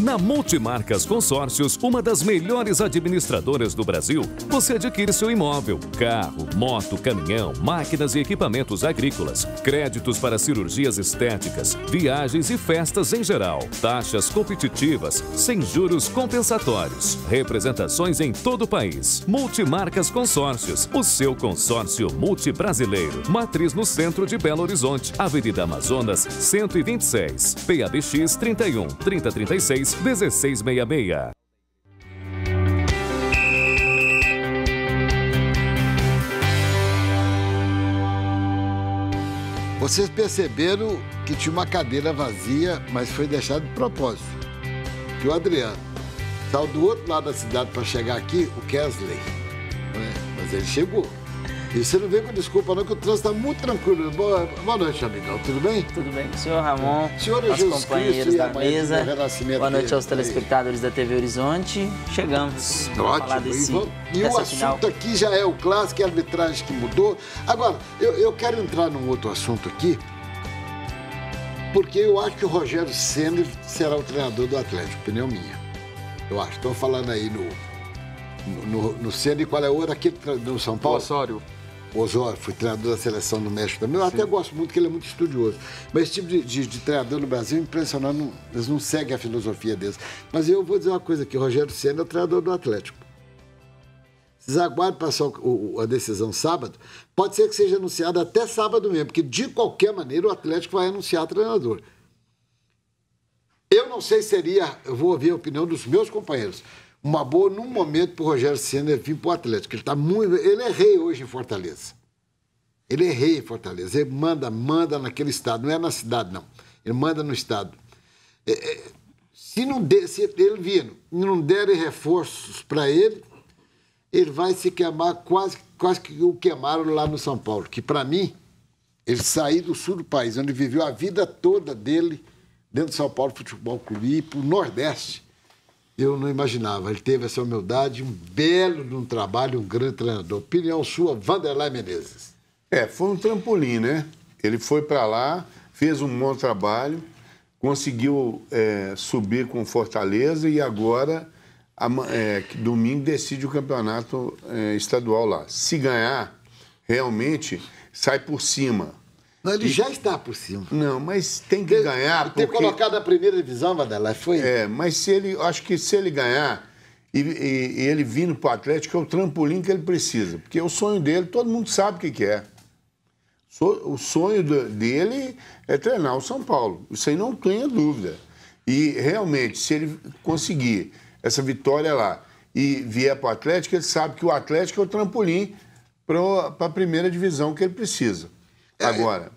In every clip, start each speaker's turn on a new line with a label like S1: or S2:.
S1: Na Multimarcas Consórcios, uma das melhores administradoras do Brasil, você adquire seu imóvel, carro, moto, caminhão, máquinas e equipamentos agrícolas, créditos para cirurgias estéticas, viagens e festas em geral, taxas competitivas, sem juros compensatórios, representações em todo o país. Multimarcas Consórcios, o seu consórcio multibrasileiro. Matriz no centro de Belo Horizonte, Avenida Amazonas, 126, PABX 31 3036 1666.
S2: Vocês perceberam que tinha uma cadeira vazia, mas foi deixado de propósito. Que o Adriano saiu do outro lado da cidade para chegar aqui, o Kesley. É, mas ele chegou. E você não vem com desculpa, não, que o trânsito está muito tranquilo. Boa, boa noite, amigão. Tudo bem?
S3: Tudo bem. Senhor Ramon,
S2: Senhor
S3: nossos
S2: Jesus
S3: companheiros
S2: Cristo
S3: da mesa.
S2: Renascimento
S3: Boa noite aos telespectadores da TV Horizonte. Chegamos
S2: Ótimo.
S3: desse,
S2: e vamos- e o assunto
S3: final.
S2: aqui já é o clássico, é a arbitragem que mudou. Agora, eu, eu quero entrar num outro assunto aqui, porque eu acho que o Rogério Senna será o treinador do Atlético, opinião minha. Eu acho. Estão falando aí no, no, no Senna e qual é o outro aqui do São Paulo? O Osório, foi treinador da seleção do México também. Eu até gosto muito, que ele é muito estudioso. Mas esse tipo de, de- de treinador no Brasil é impressionante, não- eles não seguem a filosofia deles. Mas eu vou dizer uma coisa aqui, o Rogério Senna é o treinador do Atlético. Vocês aguardem passar o- o- a decisão sábado. Pode ser que seja anunciada até sábado mesmo, porque de qualquer maneira o Atlético vai anunciar treinador. Eu não sei se seria, eu vou ouvir a opinião dos meus companheiros, uma boa num momento para o Rogério Senna vir para o Atlético. Ele, tá muito, ele é rei hoje em Fortaleza. Ele é rei em Fortaleza. Ele manda, manda naquele estado, não é na cidade, não. Ele manda no estado. É, é, se não der, se ele vindo, não derem reforços para ele, ele vai se queimar quase, quase que o queimaram lá no São Paulo. Que para mim, ele sair do sul do país, onde viveu a vida toda dele, dentro do São Paulo Futebol Clube, e ir para o Nordeste, eu não imaginava. Ele teve essa humildade, um belo um trabalho, um grande treinador. Opinião sua, Vanderlei Menezes.
S4: É, foi um trampolim, né? Ele foi para lá, fez um bom trabalho, conseguiu é, subir com Fortaleza e agora, ama- é, domingo, decide o campeonato é, estadual lá. Se ganhar, realmente sai por cima.
S2: Não, ele já está por cima.
S4: Não, mas tem que ganhar
S2: Ter
S4: porque...
S2: colocado a primeira divisão, Vanderlei, foi.
S4: É, mas se ele, acho que se ele ganhar e, e- e ele vindo para o Atlético, é o trampolim que ele precisa. Porque o sonho dele, todo mundo sabe o que, que é. O sonho dele é treinar o São Paulo. Isso aí não tenha dúvida. E realmente, se ele conseguir essa vitória lá e vier para o Atlético, ele sabe que o Atlético é o trampolim para a primeira divisão que ele precisa. Agora,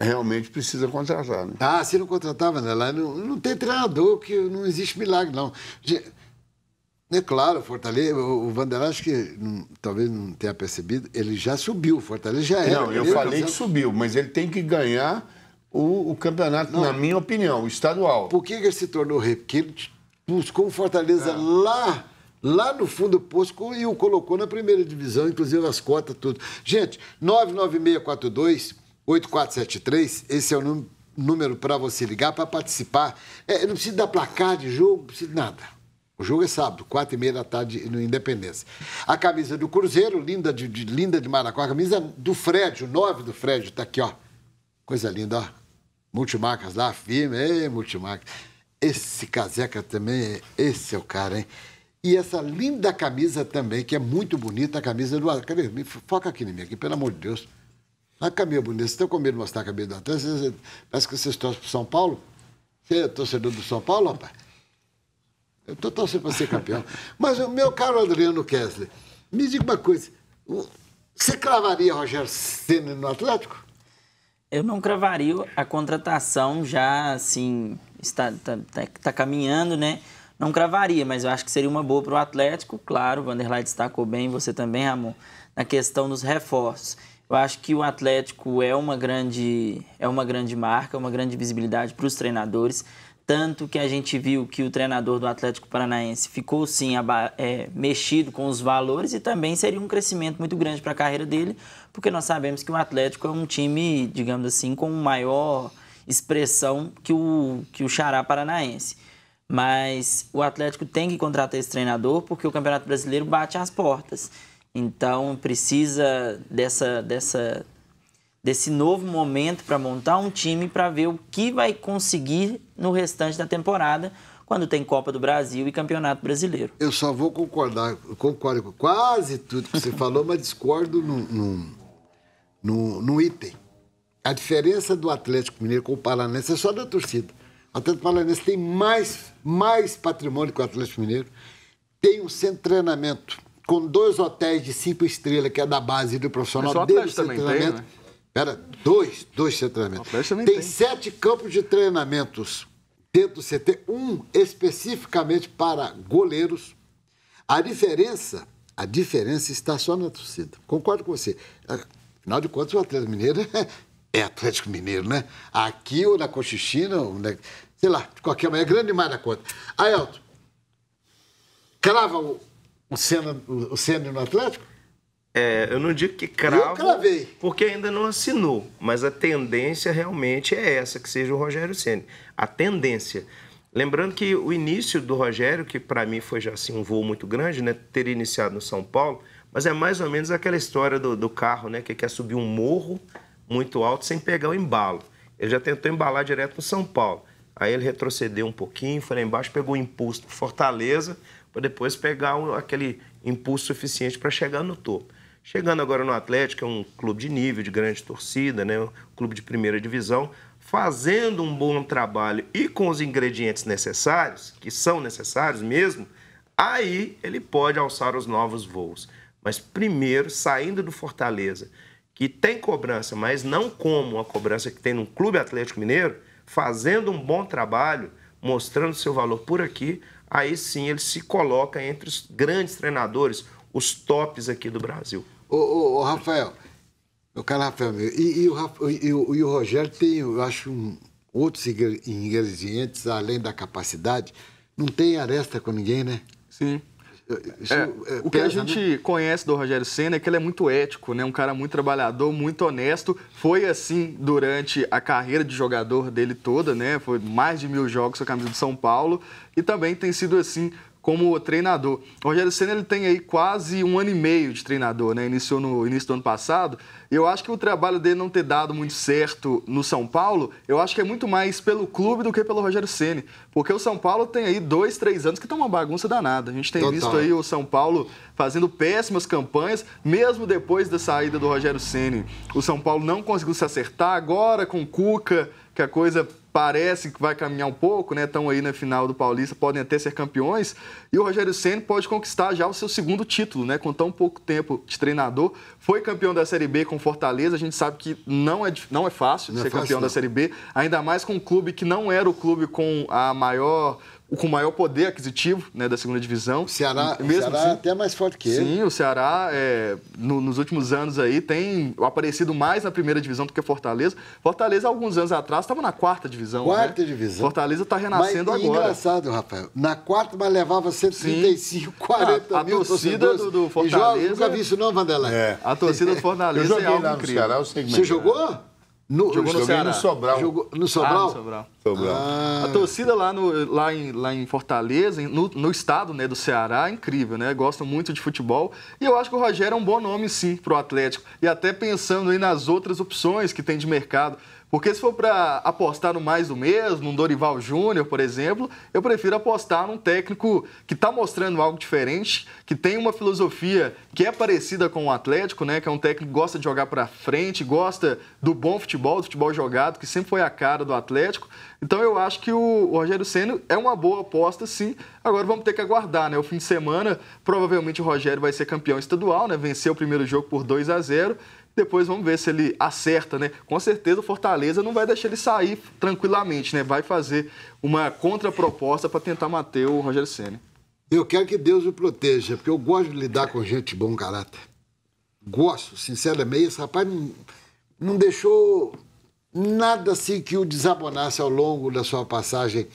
S4: realmente precisa contratar, né?
S2: Ah, se não contratava, né? Lá não, não tem treinador, que não existe milagre, não. É claro, o Fortaleza, o Vanderlei, acho que não- talvez não tenha percebido, ele já subiu, o Fortaleza já era.
S4: Não, eu falei que subiu, mas ele tem que ganhar o, o campeonato, na minha opinião, o estadual.
S2: Por que, que ele se tornou rei? Porque ele buscou o
S4: É.
S2: Fortaleza lá, lá no fundo do poço e o colocou na primeira divisão, inclusive as cotas, tudo. Gente, 99642-8473, esse é o nú- número para você ligar, para participar. É, não precisa dar placar de jogo, não precisa de nada. O jogo é sábado, quatro e meia da tarde no Independência. A camisa do Cruzeiro, linda de, de- linda de Maracó. A camisa do Fred, o 9 do Fred, está aqui, ó. Coisa linda, ó. Multimarcas lá, firme, ei, multimarcas. Esse caseca também, esse é o cara, hein? E essa linda camisa também, que é muito bonita, a camisa do. Cadê? Foca aqui em mim, aqui, pelo amor de Deus. Olha a camisa bonita. Vocês estão com medo de mostrar a camisa do Atlético? Vocês- Parece que vocês torcem pro São Paulo. Você é torcedor do São Paulo, rapaz? Eu estou torcendo para ser campeão. Mas, o meu caro Adriano Kessler, me diga uma coisa. Você cravaria Rogério Senna no Atlético?
S3: Eu não cravaria a contratação já, assim, está, tá, tá- tá caminhando, né? Não cravaria, mas eu acho que seria uma boa para o Atlético. Claro, o Vanderlei destacou bem, você também, Ramon, na questão dos reforços. Eu acho que o Atlético é uma grande, é uma grande marca, uma grande visibilidade para os treinadores. Tanto que a gente viu que o treinador do Atlético Paranaense ficou, sim, é, mexido com os valores e também seria um crescimento muito grande para a carreira dele, porque nós sabemos que o Atlético é um time, digamos assim, com maior expressão que o, que o Xará Paranaense. Mas o Atlético tem que contratar esse treinador porque o Campeonato Brasileiro bate às portas. Então precisa dessa, dessa, desse novo momento para montar um time para ver o que vai conseguir no restante da temporada, quando tem Copa do Brasil e Campeonato Brasileiro.
S2: Eu só vou concordar, concordo com quase tudo que você falou, mas discordo num, num, num item. A diferença do Atlético Mineiro com o Paranense é só da torcida. O Atlético Paranense tem mais, mais patrimônio que o Atlético Mineiro. Tem um centro de treinamento com dois hotéis de cinco estrelas, que é da base do profissional
S5: o
S2: centro de
S5: também tem,
S2: treinamento.
S5: né?
S2: Pera, dois, dois treinamento.
S5: Também
S2: Tem
S5: tem.
S2: sete campos de treinamentos dentro do CT, um especificamente para goleiros. A diferença, a diferença está só na torcida. Concordo com você. Afinal de contas, o Atlético Mineiro é Atlético Mineiro, né? Aqui ou na Cochichina, ou na- sei lá, de qualquer maneira, é grande demais da conta. Aí, Elton, crava o, o, Senna, o, Senna no Atlético?
S6: É, eu não digo que cravo,
S2: Eu cravei.
S6: porque ainda não assinou, mas a tendência realmente é essa, que seja o Rogério Ceni. A tendência. Lembrando que o início do Rogério, que para mim foi já assim um voo muito grande, né, ter iniciado no São Paulo, mas é mais ou menos aquela história do, do carro, né, que quer subir um morro muito alto sem pegar o embalo. Ele já tentou embalar direto no São Paulo. Aí ele retrocedeu um pouquinho, foi lá embaixo, pegou o impulso do Fortaleza, para depois pegar um- aquele impulso suficiente para chegar no topo. Chegando agora no Atlético, é um clube de nível, de grande torcida, né? um clube de primeira divisão, fazendo um bom trabalho e com os ingredientes necessários, que são necessários mesmo, aí ele pode alçar os novos voos. Mas primeiro, saindo do Fortaleza, que tem cobrança, mas não como a cobrança que tem no Clube Atlético Mineiro, fazendo um bom trabalho, mostrando seu valor por aqui, aí sim ele se coloca entre os grandes treinadores, os tops aqui do Brasil.
S2: Ô, ô, ô, Rafael, meu caro Rafael, meu, e, e o, e o- e o Rogério tem, eu acho, um- outros ingre- ingredientes, além da capacidade. Não tem aresta com ninguém, né?
S5: Sim.
S2: Isso,
S5: É,
S2: é,
S5: o que a gente
S2: né?
S5: conhece do Rogério Senna é que ele é muito ético, né? Um cara muito trabalhador, muito honesto. Foi assim durante a carreira de jogador dele toda, né? Foi mais de mil jogos com a camisa do São Paulo e também tem sido assim como treinador. O Rogério Senna ele tem aí quase um ano e meio de treinador, né? Iniciou no início do ano passado. Eu acho que o trabalho dele não ter dado muito certo no São Paulo, eu acho que é muito mais pelo clube do que pelo Rogério Ceni, porque o São Paulo tem aí dois, três anos que tá uma bagunça danada. A gente tem
S2: Total.
S5: visto aí o São Paulo fazendo péssimas campanhas, mesmo depois da saída do Rogério Ceni. O São Paulo não conseguiu se acertar agora com o Cuca, que a coisa parece que vai caminhar um pouco, né? Estão aí na final do Paulista, podem até ser campeões. E o Rogério Ceni pode conquistar já o seu segundo título, né? Com tão pouco tempo de treinador. Foi campeão da Série B com Fortaleza. A gente sabe que não é, não é fácil
S2: Não é
S5: ser
S2: fácil,
S5: campeão da
S2: não.
S5: Série B, ainda mais com um clube que não era o clube com a maior com o maior poder aquisitivo né, da segunda divisão.
S2: O Ceará, o
S5: Mesmo
S2: Ceará
S5: assim-
S2: é até mais forte que ele.
S5: Sim, o Ceará, é, no- nos últimos anos aí, tem aparecido mais na primeira divisão do que Fortaleza. Fortaleza, alguns anos atrás, estava na quarta divisão.
S2: Quarta
S5: né?
S2: divisão.
S5: Fortaleza está renascendo
S2: mas, e
S5: agora.
S2: engraçado, Rafael. Na quarta, mas levava 135, 40
S5: Ah, a
S2: mil
S5: torcida do- do
S2: E joga-
S5: Fortaleza-
S2: nunca vi isso não, Vanderlei.
S4: É.
S5: A torcida do
S4: Eu
S5: Fortaleza
S4: joguei
S5: é algo
S4: lá no
S5: incrível.
S4: Ceará, eu sei é
S2: Você
S4: que é.
S2: jogou? No,
S5: Jogou no Ceará.
S4: no Sobral.
S2: Jogou no
S5: Ah,
S2: Sobral?
S5: no Sobral.
S4: Sobral.
S2: Ah,
S5: A torcida lá, no, lá, em, lá em Fortaleza, no, no estado né, do Ceará, é incrível, né? Gostam muito de futebol. E eu acho que o Rogério é um bom nome, sim, pro Atlético. E até pensando aí nas outras opções que tem de mercado. Porque se for para apostar no mais do mesmo, num Dorival Júnior, por exemplo, eu prefiro apostar num técnico que está mostrando algo diferente, que tem uma filosofia que é parecida com o Atlético, né? Que é um técnico que gosta de jogar para frente, gosta do bom futebol, do futebol jogado, que sempre foi a cara do Atlético. Então eu acho que o, o Rogério Senna é uma boa aposta, sim. Agora vamos ter que aguardar, né? O fim de semana, provavelmente o Rogério vai ser campeão estadual, né? Venceu o primeiro jogo por 2 a 0 depois vamos ver se ele acerta, né? Com certeza o Fortaleza não vai deixar ele sair tranquilamente, né? Vai fazer uma contraproposta para tentar manter o Rogério Senna.
S2: Eu quero que Deus o proteja, porque eu gosto de lidar com gente de bom caráter. Gosto, sinceramente. Esse rapaz não, não deixou nada assim que o desabonasse ao longo da sua passagem.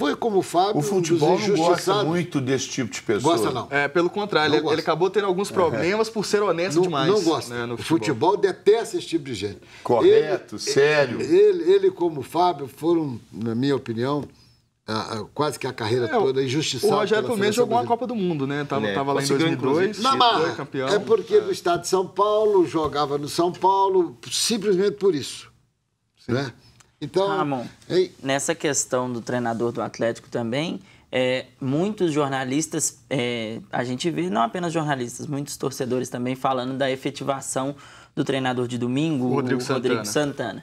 S2: Foi como o Fábio,
S4: O futebol
S2: um
S4: não gosta muito desse tipo de pessoa.
S2: Gosta não.
S5: É, pelo contrário, ele, ele acabou tendo alguns problemas por ser honesto
S2: Não,
S5: demais.
S2: não gosta.
S5: né, no
S2: o futebol. detesta esse tipo de gente.
S4: Correto, sério.
S2: Ele, ele como o Fábio foram, na minha opinião, a- a- quase que a carreira
S5: É,
S2: toda injustiçada.
S5: O Rogério,
S2: pela
S5: pelo menos,
S2: seleção
S5: jogou uma
S2: brasileira.
S5: Copa do Mundo, né? Tava,
S6: É,
S5: tava lá em
S6: conseguiu,
S5: 2002,
S6: inclusive.
S2: Não,
S5: foi
S2: mas
S5: campeão.
S2: é porque no estado de São Paulo, jogava no São Paulo, simplesmente por isso. Né? Então,
S3: Ramon.
S2: hein?
S3: Nessa questão do treinador do Atlético também, é, muitos jornalistas, é, a gente vê, não apenas jornalistas, muitos torcedores também falando da efetivação do treinador de domingo,
S5: O Rodrigo
S3: o Rodrigo Santana.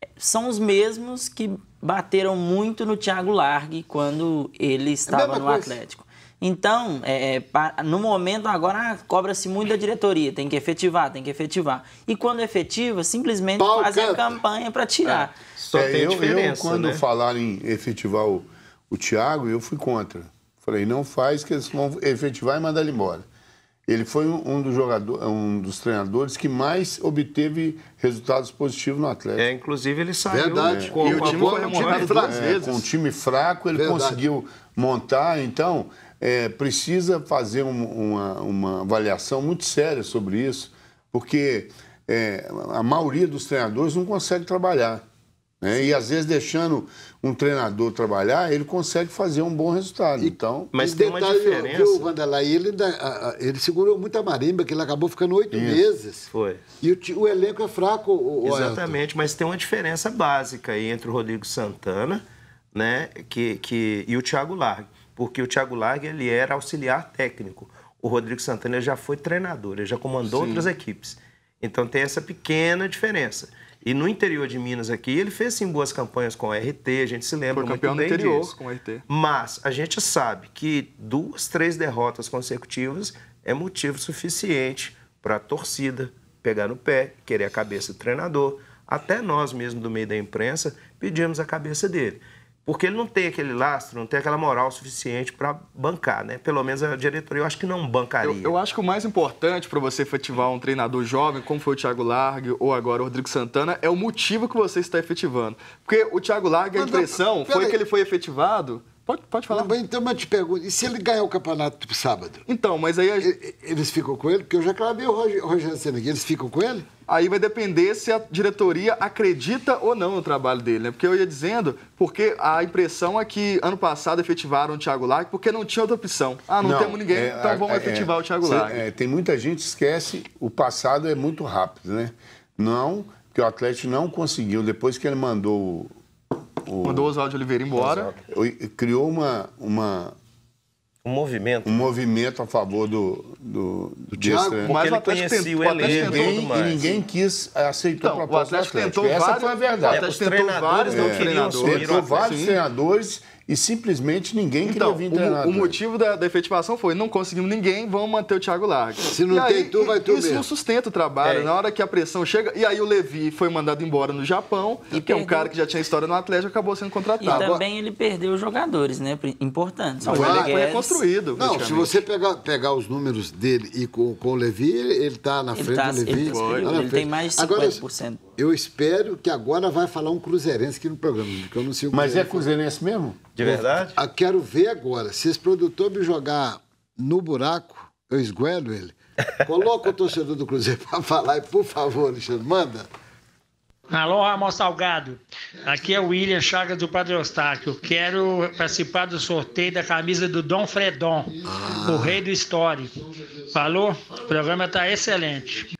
S3: É, São os mesmos que bateram muito no Thiago Largue quando ele estava
S2: mesma
S3: no
S2: coisa.
S3: Atlético. Então, é, é, no momento agora ah, cobra-se muito da diretoria, tem que efetivar, tem que efetivar. E quando efetiva, simplesmente
S2: Pau
S3: fazem a campanha para tirar.
S6: Só
S4: É,
S6: tem
S4: eu,
S6: diferença,
S4: eu, quando
S6: né?
S4: falaram em efetivar o, o Thiago, eu fui contra. Falei, não faz, que eles vão efetivar e mandar ele embora. Ele foi um, dos jogadores, um dos treinadores que mais obteve resultados positivos no Atlético.
S6: É, inclusive ele saiu
S2: Verdade.
S6: com
S5: E o time
S2: time fraco.
S4: É, com um time fraco, ele
S2: Verdade.
S4: conseguiu montar. Então, é, precisa fazer um- uma, uma avaliação muito séria sobre isso, porque é, a maioria dos treinadores não consegue trabalhar. né? E às vezes, deixando um treinador trabalhar, ele consegue fazer um bom resultado. Então,
S6: Mas
S2: E
S6: tem uma
S2: detalhe,
S6: diferença.
S2: Viu, o Vanderlei, ele, ele segurou muito a marimba, que ele acabou ficando oito meses.
S6: Foi.
S2: E o, o elenco é fraco, o.
S6: Exatamente, mas tem uma diferença básica aí entre o Rodrigo Santana né, que, que, e o Thiago Largue. Porque o Thiago Largue ele era auxiliar técnico. O Rodrigo Santana já foi treinador, ele já comandou outras equipes. Então tem essa pequena diferença. E no interior de Minas aqui, ele fez sim boas campanhas com o RT, a gente se lembra
S5: Foi
S6: muito
S5: campeão no
S6: bem
S5: interior
S6: disso.
S5: com o RT.
S6: Mas a gente sabe que duas, três derrotas consecutivas é motivo suficiente para a torcida pegar no pé, querer a cabeça do treinador. Até nós mesmo do meio da imprensa pedimos a cabeça dele. Porque ele não tem aquele lastro, não tem aquela moral suficiente para bancar, né? Pelo menos a diretoria eu acho que não bancaria.
S5: Eu, eu acho que o mais importante para você efetivar um treinador jovem, como foi o Thiago Largue ou agora o Rodrigo Santana, é o motivo que você está efetivando. Porque o Thiago Largue, a impressão foi que ele foi efetivado. Pode, pode falar.
S2: Não, Então, mas eu te pergunto, e se ele ganhar o campeonato tipo, sábado?
S5: Então, mas aí, a-
S2: Eles ficam com ele? Porque eu já clavei o Roger- o Rogério Senna aqui. Eles ficam com ele?
S5: aí vai depender se a diretoria acredita ou não no trabalho dele, né? Porque eu ia dizendo, porque a impressão é que ano passado efetivaram o Thiago Largue porque não tinha outra opção. Ah, não, temos ninguém,
S4: é,
S5: então vamos
S4: é,
S5: efetivar
S4: é,
S5: o Thiago Largue.
S4: é, tem muita gente que esquece, o passado é muito rápido, né? Não, porque o Atlético não conseguiu, depois que ele mandou o,
S5: Mandou o Oswaldo Oliveira embora.
S4: o- criou uma, uma,
S6: Um movimento.
S4: um movimento a favor do, do, do
S2: Thiago?
S6: Porque
S5: Mas
S6: ele
S5: o Atlético
S6: conhecia
S5: tentou-
S6: o
S5: Atlético
S6: elenco e
S4: Ninguém, e ninguém quis aceitar
S5: Então,
S4: a
S5: o
S4: proposta do
S5: Atlético
S4: Atlético.
S5: tentou
S4: Essa
S5: vários-
S4: foi a verdade.
S6: É,
S5: Atlético
S6: os
S5: tentou
S6: treinadores
S5: vários
S6: não
S5: é,
S6: queriam
S4: Tentou
S6: Atlético.
S4: vários
S5: Sim.
S4: treinadores e simplesmente ninguém
S5: Então,
S4: queria vir
S5: o,
S4: treinar.
S5: o
S4: né?
S5: motivo da, da efetivação foi não conseguimos ninguém, vamos manter o Thiago Largue.
S2: Se não
S5: E
S2: tem
S5: aí,
S2: tu, vai tu
S5: Isso
S2: mesmo.
S5: não sustenta o trabalho.
S6: É.
S5: Na hora que a pressão chega, e aí o Levi foi mandado embora no Japão,
S3: E
S5: que é um
S3: perdeu.
S5: cara que já tinha história no Atlético, acabou sendo
S3: E
S5: contratado.
S3: também ele perdeu jogadores, né? Importantes.
S5: Não, o elenco foi reconstruído.
S2: Não, se você pegar, pegar os números dele e com, com o Levi, ele, ele tá na
S3: Ele
S2: frente
S3: tá-
S2: do Levi.
S3: ele tá
S2: Tá
S3: ele
S2: frente.
S3: tem mais de
S2: Agora,
S3: 50%.
S2: eu espero que agora vai falar um cruzeirense aqui no programa, porque eu não sei o
S4: Mas é
S2: cruzeirense
S4: mesmo?
S6: De verdade?
S2: Ah, quero ver agora. Se esse produtor me jogar no buraco, eu esguelo ele. Coloca o torcedor do Cruzeiro para falar e, por favor, Alexandre, manda.
S7: Alô, Ramon Salgado. Aqui é o William Chagas do Padre Eustáquio. Quero participar do sorteio da camisa do Dom Fredon, o rei do histórico. Falou? O programa está excelente.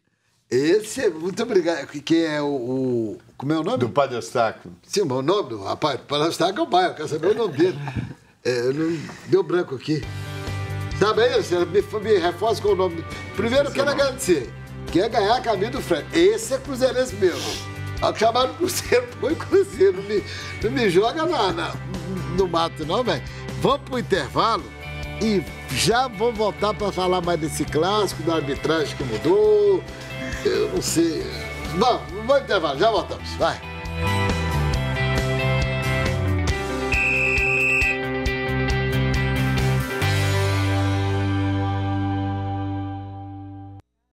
S2: Esse, é- muito obrigado. Que- Que é o, o. Como é o nome?
S4: Do Padre Eustáquio.
S2: Sim, o nome do rapaz, para estar com o pai, eu quero saber o nome dele. É, não, deu branco aqui. Sabe aí, você me, me reforça com o nome. Primeiro, eu quero agradecer. Quer ganhar a camisa do Fred. Esse é cruzeirense mesmo. Chamaram Cruzeiro, põe Cruzeiro. Não me, não me joga na, na- no mato, não, velho. Vamos pro intervalo e já vou voltar para falar mais desse clássico, da arbitragem que mudou. Eu não sei. Bom, vamos intervalo, já voltamos. Vai.